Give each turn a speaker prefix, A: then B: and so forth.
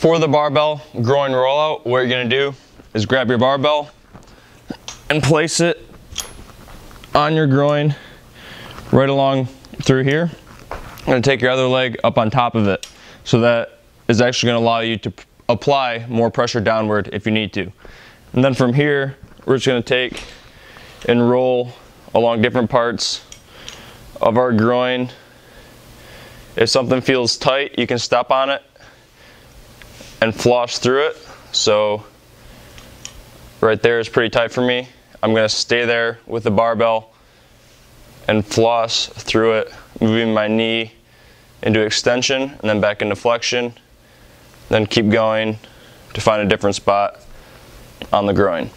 A: For the barbell groin rollout, what you're gonna do is grab your barbell and place it on your groin right along through here. I'm gonna take your other leg up on top of it. So that is actually gonna allow you to apply more pressure downward if you need to. And then from here, we're just gonna take and roll along different parts of our groin. If something feels tight, you can step on it and floss through it. So right there is pretty tight for me. I'm gonna stay there with the barbell and floss through it, moving my knee into extension and then back into flexion. Then keep going to find a different spot on the groin.